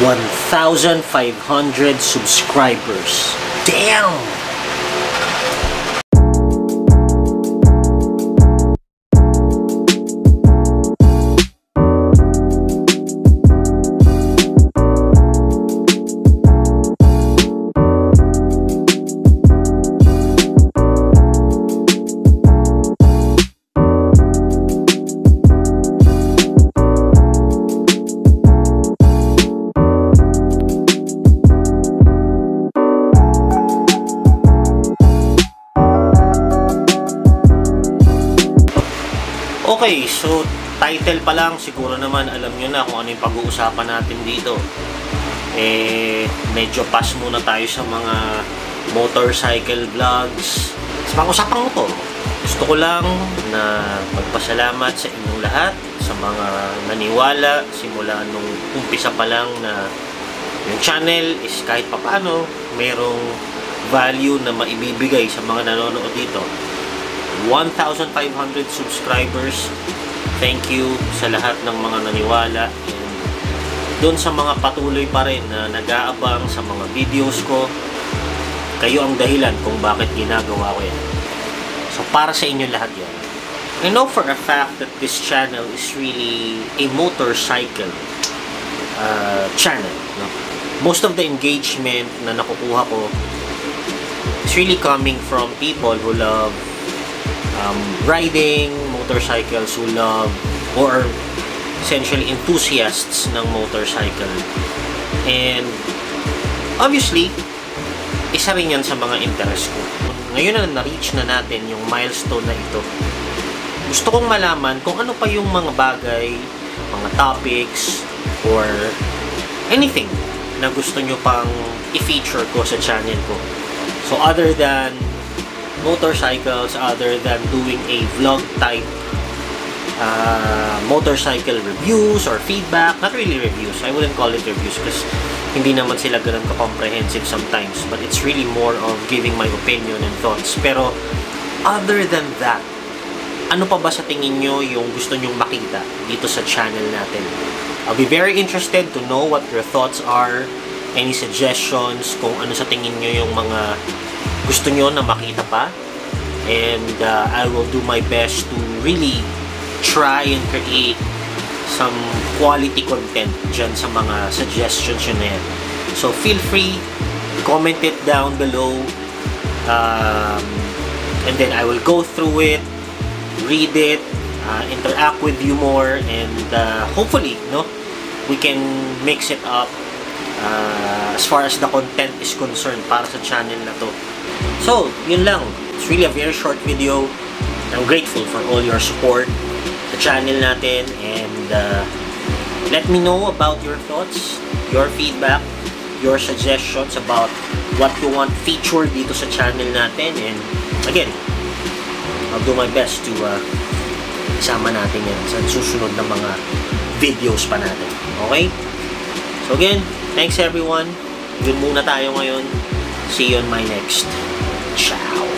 1,500 subscribers. Damn! Okay, so title pa lang, siguro naman alam nyo na kung ano yung pag-uusapan natin dito. Eh, medyo pass muna tayo sa mga motorcycle vlogs. Sa mga usapang motor. Gusto ko lang na magpasalamat sa inyong lahat, sa mga naniwala, simula nung umpisa pa lang na yung channel is kahit papano, merong value na maibibigay sa mga nanonood dito. 1,500 subscribers. Thank you sa lahat ng mga naniwala. And doon sa mga patuloy pa rin na nag-aabang sa mga videos ko, kayo ang dahilan kung bakit ginagawa ko yan. So, para sa inyo lahat yan. I know for a fact that this channel is really a motorcycle uh, channel. No? Most of the engagement na nakukuha ko is really coming from people who love um, riding, motorcycles who love or essentially enthusiasts ng motorcycle. And obviously, isa rin yan sa mga interest ko. Ngayon na na-reach na natin yung milestone na ito. Gusto kong malaman kung ano pa yung mga bagay, mga topics, or anything na gusto nyo pang i-feature ko sa channel ko. So other than motorcycles other than doing a vlog type uh, motorcycle reviews or feedback. Not really reviews. I wouldn't call it reviews because hindi naman sila ganun ka-comprehensive sometimes. But it's really more of giving my opinion and thoughts. Pero other than that, ano pa ba sa tingin nyo yung gusto nyong makita dito sa channel natin? I'll be very interested to know what your thoughts are, any suggestions, kung ano sa tingin nyo yung mga gusto nyo na makita pa. And uh, I will do my best to really try and create some quality content dyan sa mga suggestions yun na yan. So feel free, comment it down below. Um, and then I will go through it, read it, uh, interact with you more, and uh, hopefully, no, we can mix it up uh, as far as the content is concerned para sa channel na to. So, yun lang. It's really a very short video. I'm grateful for all your support the channel natin and uh, let me know about your thoughts, your feedback, your suggestions about what you want featured dito sa channel natin and again, I'll do my best to uh, isama natin yan sa susunod na mga videos pa natin. Okay? So again, thanks everyone. Yun muna tayo ngayon. See you on my next. Ciao!